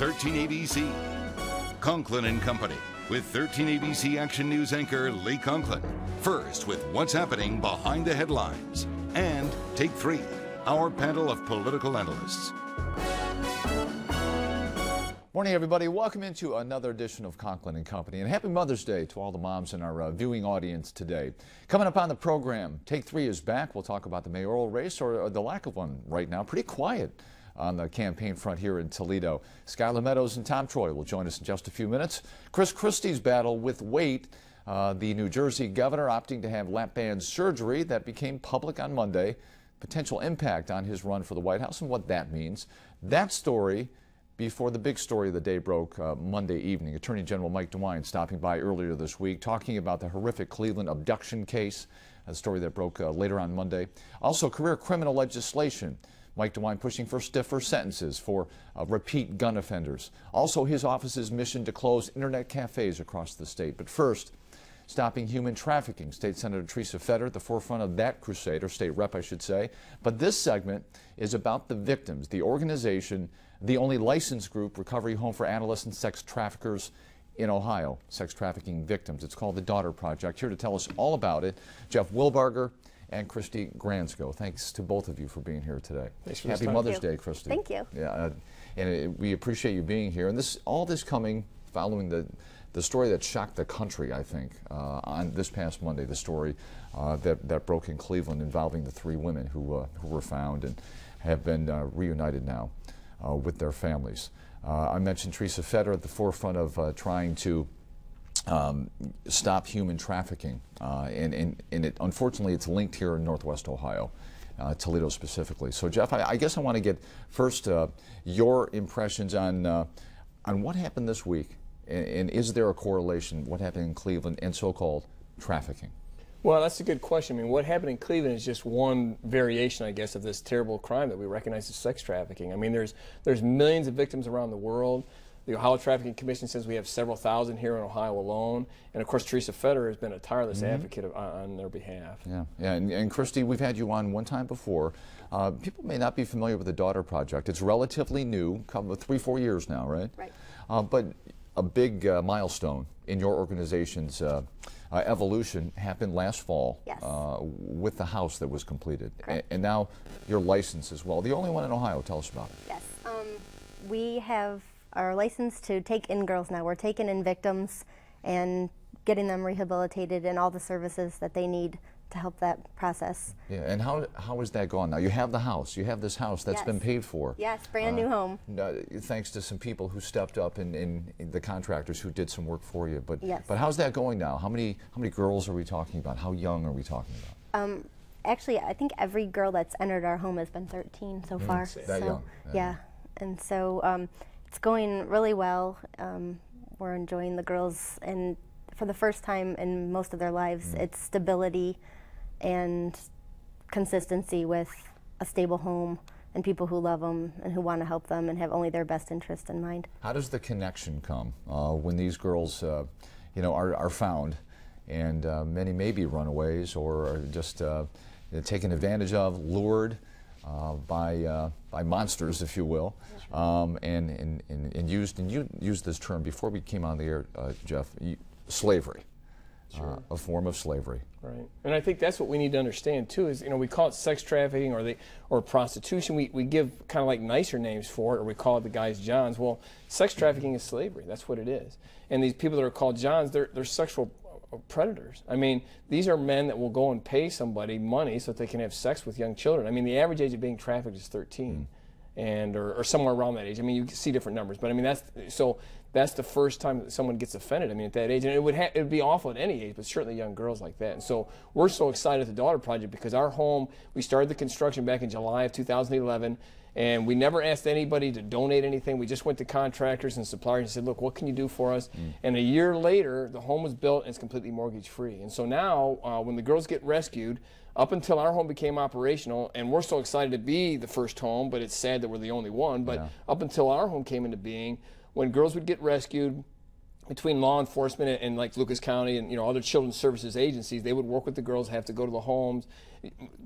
13 ABC. Conklin and Company with 13 ABC Action News anchor Lee Conklin. First with what's happening behind the headlines. And Take Three, our panel of political analysts. Morning, everybody. Welcome into another edition of Conklin and Company, and happy Mother's Day to all the moms in our uh, viewing audience today. Coming up on the program, Take Three is back. We'll talk about the mayoral race or, or the lack of one right now. Pretty quiet on the campaign front here in Toledo. Skylar Meadows and Tom Troy will join us in just a few minutes. Chris Christie's battle with weight. Uh, the New Jersey governor opting to have lap band surgery that became public on Monday. Potential impact on his run for the White House and what that means. That story before the big story of the day broke uh, Monday evening. Attorney General Mike DeWine stopping by earlier this week talking about the horrific Cleveland abduction case, a story that broke uh, later on Monday. Also, career criminal legislation. Mike DeWine pushing for stiffer sentences for uh, repeat gun offenders. Also, his office's mission to close internet cafes across the state. But first, stopping human trafficking. State Senator Teresa Fedor at the forefront of that crusade, or state rep, I should say. But this segment is about the victims, the organization the only licensed group recovery home for adolescent sex traffickers in Ohio, sex trafficking victims. It's called the Daughter Project. Here to tell us all about it, Jeff Wilbarger and Christy Gransko. Thanks to both of you for being here today. Thanks for Happy Mother's Day, Christy. Thank you. Yeah, uh, and it, we appreciate you being here. And this, all this coming following the the story that shocked the country, I think, uh, on this past Monday, the story uh, that, that broke in Cleveland involving the three women who, uh, who were found and have been uh, reunited now uh, with their families. Uh, I mentioned Teresa Fedor at the forefront of uh, trying to um, stop human trafficking, uh, and, and, and it, unfortunately, it's linked here in Northwest Ohio. Uh, Toledo specifically. So, Jeff, I, I guess I want to get first uh, your impressions on on what happened this week, and, and is there a correlation what happened in Cleveland and so-called trafficking? Well, that's a good question. I mean, what happened in Cleveland is just one variation, I guess, of this terrible crime that we recognize as sex trafficking. I mean, there's there's millions of victims around the world. The Ohio Trafficking Commission says we have several thousand here in Ohio alone, and of course, Teresa Fedor has been a tireless mm -hmm. advocate of, on, their behalf. Yeah, yeah, and, and Christy, we've had you on one time before. Uh, people may not be familiar with the Daughter Project. It's relatively new, couple three, four years now, right? Right. Uh, but a big uh, milestone in your organization's uh, uh, evolution happened last fall yes. uh, with the house that was completed. and now your license as well. The only one in Ohio. Tell us about it. Yes. Um, we have our license to take in girls now. We're taking in victims and getting them rehabilitated and all the services that they need to help that process. Yeah, and how how is that going now? You have the house. You have this house that's yes. been paid for. Yes, brand uh, new home. Thanks to some people who stepped up and, and, and, the contractors who did some work for you. But yes. but how's that going now? How many how many girls are we talking about? How young are we talking about? Um, actually, I think every girl that's entered our home has been 13 so mm, far. That so, young. yeah, and so um, it's going really well. Um, we're enjoying the girls and for the first time in most of their lives, mm. it's stability and consistency with a stable home and people who love them and who want to help them and have only their best interest in mind. How does the connection come uh, when these girls, uh, you know, are, are found, and uh, many may be runaways or are just uh, taken advantage of, lured uh, by uh, by monsters, if you will, um, and, and, and, and, used. And you used this term before we came on the air, Jeff. slavery sure. uh, a form of slavery. Right, and I think that's what we need to understand too. Is you know we call it sex trafficking or the or prostitution. We we give kind of like nicer names for it, or we call it the guys Johns. Well, sex trafficking is slavery. That's what it is. And these people that are called Johns, they're they're sexual predators. I mean, these are men that will go and pay somebody money so that they can have sex with young children. I mean, the average age of being trafficked is 13. Mm and or, or, somewhere around that age. I mean, you see different numbers, but I mean that's so that's the first time that someone gets offended. I mean, at that age, and it would it would be awful at any age, but certainly young girls like that. And so we're so excited at the Daughter Project because our home we started the construction back in July of 2011. And we never asked anybody to donate anything. We just went to contractors and suppliers and said, look, what can you do for us? Mm. And a year later, the home was built and it's completely mortgage free. And so now, uh, when the girls get rescued, up until our home became operational, and we're so excited to be the first home, but it's sad that we're the only one. But yeah. up until our home came into being, when girls would get rescued, between law enforcement and, and, like Lucas County and you know other children's services agencies, they would work with the girls, have to go to the homes,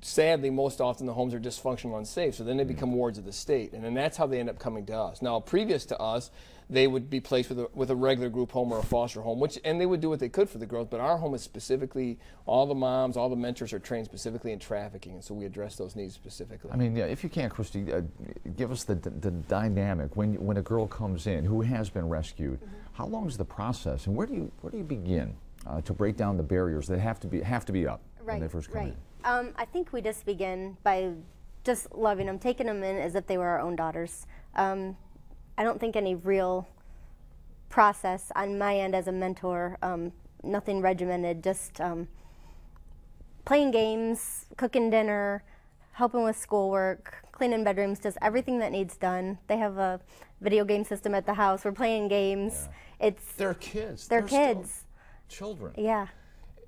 sadly, most often the homes are dysfunctional, and unsafe. So then they become wards of the state, and then that's how they end up coming to us. Now, previous to us, they would be placed with a, with a regular group home or a foster home, which and they would do what they could for the girls. But our home is specifically all the moms, all the mentors are trained specifically in trafficking, and so we address those needs specifically. I mean, yeah, if you can, Christy, uh, give us the, the dynamic when when a girl comes in who has been rescued. Mm -hmm. How long is the process, and where do you where do you begin uh, to break down the barriers that have to be have to be up right, when they first come right. in? Um, I think we just begin by just loving them, taking them in as if they were our own daughters. Um, I don't think any real process on my end as a mentor, um, nothing regimented, just um, playing games, cooking dinner, helping with schoolwork, cleaning bedrooms, just everything that needs done. They have a video game system at the house. We're playing games. Yeah. It's they're kids. They're, they're kids. Children. Yeah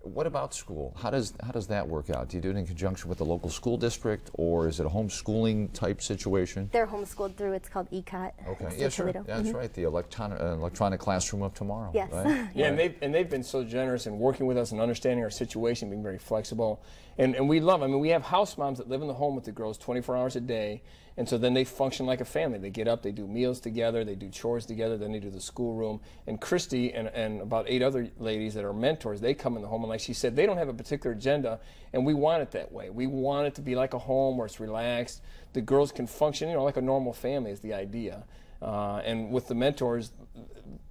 what about school? How does how does that work out? Do you do it in conjunction with the local school district, or is it a homeschooling type situation? They're homeschooled through. It's called ECOT. Okay, yeah, sure. Yeah, that's mm -hmm. right. The electronic uh, electronic classroom of tomorrow. Yes. Right? yeah, right. and they've and they've been so generous in working with us and understanding our situation, being very flexible, and and we love. I mean, we have house moms that live in the home with the girls 24 hours a day and so then they function like a family. They get up, they do meals together, they do chores together, then they do the schoolroom. And Christy and, and about eight other ladies that are mentors, they come in the home. And like she said, they don't have a particular agenda. And we want it that way. We want it to be like a home where it's relaxed. The girls can function, you know, like a normal family is the idea. Uh, and with the mentors,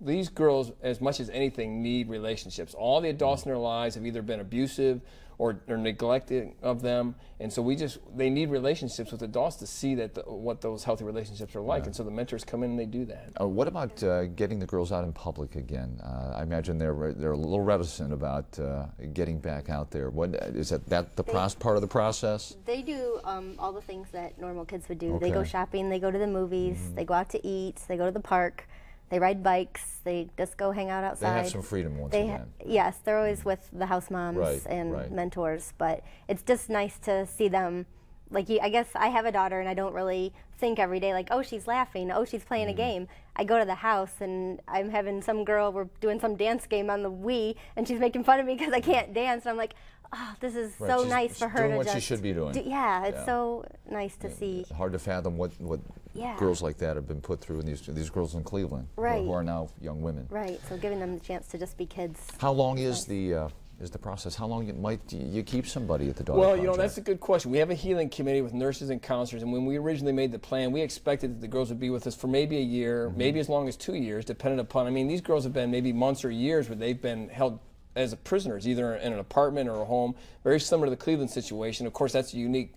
these girls, as much as anything, need relationships. All the adults in their lives have either been abusive or, or neglecting of them. And so we just, they need relationships with adults to see that the, what those healthy relationships are like. Yeah. And so the mentors come in and they do that. Uh, what about uh, getting the girls out in public again? Uh, I imagine they're, they're a little reticent about uh, getting back out there. What, is that, that the they, part of the process? They do um, all the things that normal kids would do. Okay. They go shopping, they go to the movies, mm -hmm. they go out to eat, they go to the park. They ride bikes. They just go hang out outside. They have some freedom once they again. yes, they're always with the house moms right, and right. mentors, but it's just nice to see them. Like you, I guess I have a daughter, and I don't really think every day like, oh, she's laughing, oh, she's playing mm. a game. I go to the house and I'm having some girl. We're doing some dance game on the Wii, and she's making fun of me because I can't dance. And I'm like, oh, this is right, so she's, nice for her doing to what just she should be doing. Do, yeah, it's yeah. so nice to yeah. see. Hard to fathom what what yeah. girls like that have been put through, and these these girls in Cleveland, right. who, are now young women. Right. So giving them the chance to just be kids. How long is the uh, is the process? How long might you keep somebody at the daughter Well, project? you know, that's a good question. We have a healing committee with nurses and counselors, and when we originally made the plan, we expected that the girls would be with us for maybe a year, mm -hmm. maybe as long as two years, depending upon. I mean, these girls have been maybe months or years where they've been held as prisoners, either in an apartment or a home, very similar to the Cleveland situation. Of course, that's a unique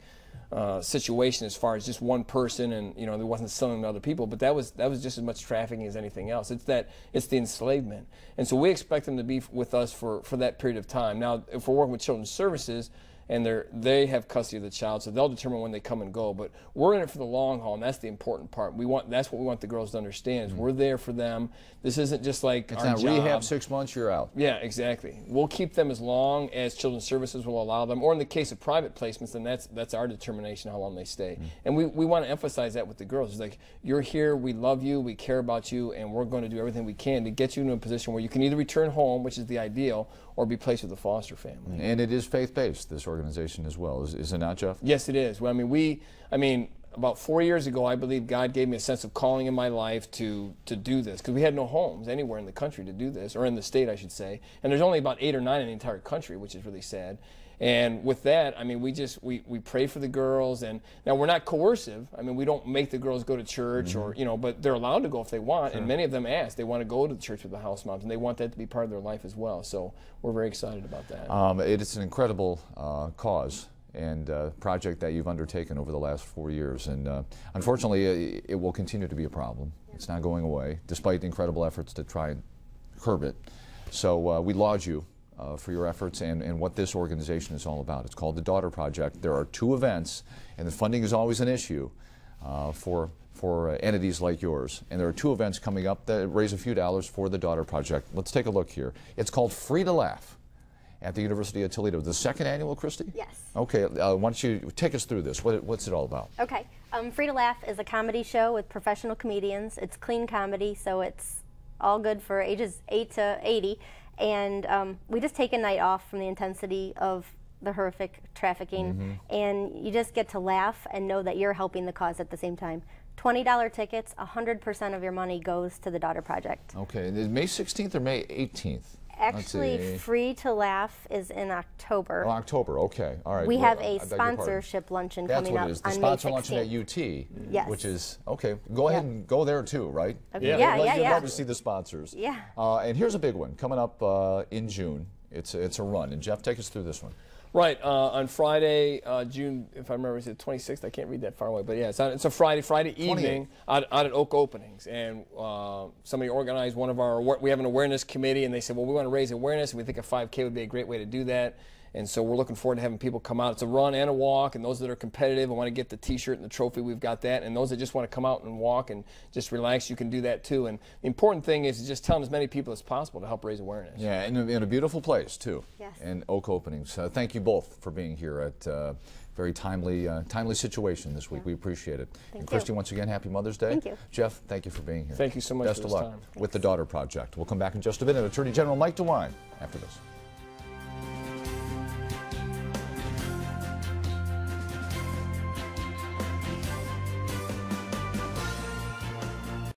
uh, situation as far as just one person and you know there wasn't selling to other people but that was that was just as much trafficking as anything else. It's that it's the enslavement. And so we expect them to be with us for for that period of time. Now if we're working with children's services and they they have custody of the child, so they'll determine when they come and go. But we're in it for the long haul, and that's the important part. We want that's what we want the girls to understand is mm -hmm. we're there for them. This isn't just like it's our not job. rehab six months, you're out. Yeah, exactly. We'll keep them as long as children's services will allow them, or in the case of private placements, then that's that's our determination how long they stay. Mm -hmm. And we, we want to emphasize that with the girls. It's like you're here, we love you, we care about you, and we're going to do everything we can to get you into a position where you can either return home, which is the ideal, or be placed with a foster family. And it is faith-based, this organization as well, is, is it not, Jeff? Yes, it is. Well, I mean, we, I mean, about four years ago, I believe God gave me a sense of calling in my life to to do this because we had no homes anywhere in the country to do this, or in the state, I should say. And there's only about eight or nine in the entire country, which is really sad. And with that, I mean, we just we, we pray for the girls, and now we're not coercive. I mean, we don't make the girls go to church, mm-hmm. or you know, but they're allowed to go if they want. Sure. And many of them ask they want to go to the church with the house moms, and they want that to be part of their life as well. So we're very excited about that. Um, it's an incredible uh, cause and uh, project that you've undertaken over the last four years. And uh, unfortunately, it, it, will continue to be a problem. It's not going away, despite incredible efforts to try and curb it. So uh, we laud you uh, for your efforts and, and what this organization is all about. It's called the Daughter Project. There are two events, and the funding is always an issue uh, for, for uh, entities like yours. And there are two events coming up that raise a few dollars for the Daughter Project. Let's take a look here. It's called Free to Laugh at the University of Toledo. The second annual, Christy? Yes. Okay, uh, why don't you take us through this? What, what's it all about? Okay. Um, Free to Laugh is a comedy show with professional comedians. It's clean comedy, so it's all good for ages 8 to 80 and um, we just take a night off from the intensity of the horrific trafficking, Mm-hmm. and you just get to laugh and know that you're helping the cause at the same time. $20 tickets, 100% of your money goes to the Daughter Project. Okay, May 16th or May 18th? Let's Actually. Free to Laugh is in October. Oh, October. Okay, all right. we Well, have I a beg your pardon. sponsorship luncheon That's coming what up it is. The on May sponsor 16th. luncheon at UT. Yes. Which is okay. Go ahead Yeah. and go there too, right? Okay. Yeah. Yeah, You'd yeah, love- you'd yeah. love to see the sponsors. Yeah. Uh, and here's a big one coming up uh, in June. It's it's a run, and Jeff, take us through this one. Right uh, on Friday, uh, June, if I remember, is it 26th? I can't read that far away, but yeah, it's, on, it's a Friday, Friday evening out, out at Oak Openings, and uh, somebody organized one of our. We have an awareness committee, and they said, well, we want to raise awareness, and we think a 5K would be a great way to do that. And so we're looking forward to having people come out. It's a run and a walk, and those that are competitive and want to get the T-shirt and the trophy, we've got that. And those that just want to come out and walk and just relax, you can do that too. And the important thing is to just tell as many people as possible to help raise awareness. Yeah, in a, in a beautiful place too. Yes. And Oak Openings. Uh, thank you both for being here at uh, very timely uh, timely situation this week. We appreciate it. and you. Christy, once again, happy Mother's Day. Thank you. Jeff, thank you for being here. Thank you so much Best for of luck time. with the Daughter Project. We'll come back in just a minute. Attorney General Mike DeWine after this.